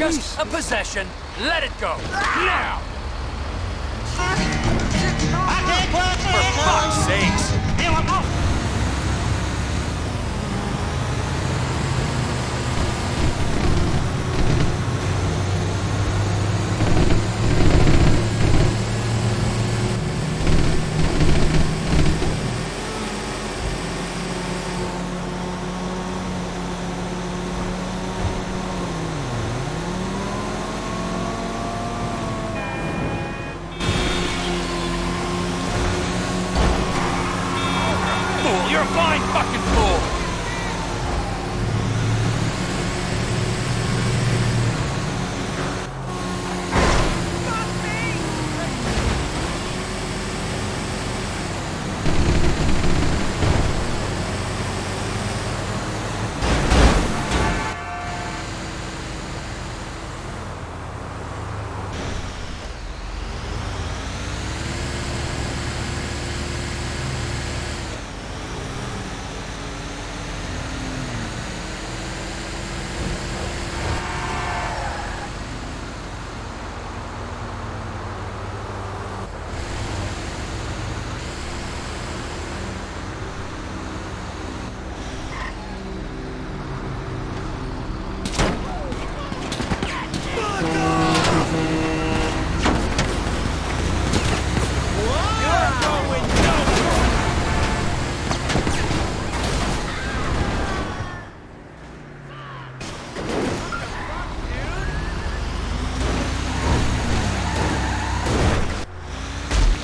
just a possession. Let it go. Now!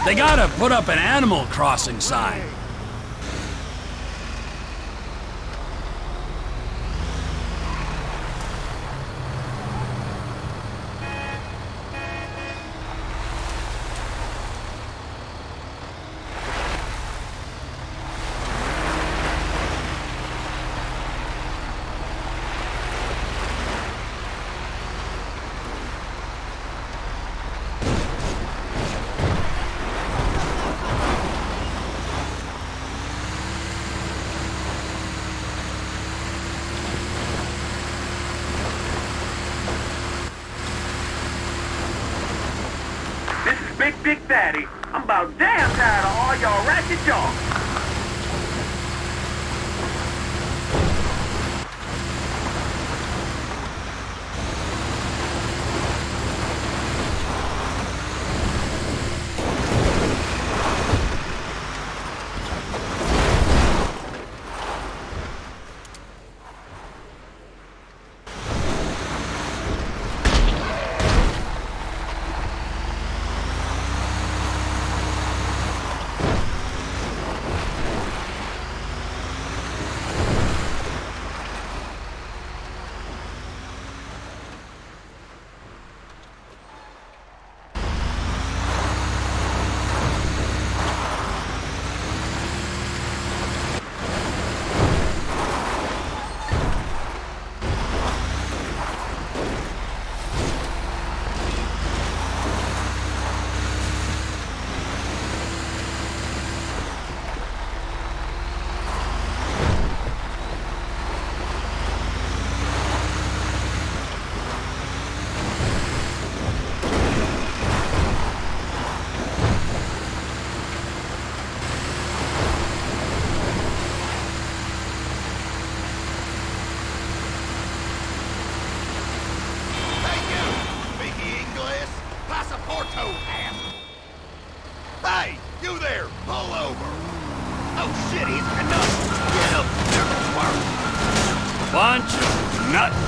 They gotta put up an animal crossing sign. Big Daddy. I'm about damn tired of all y'all ratchet junk. Bunch of nut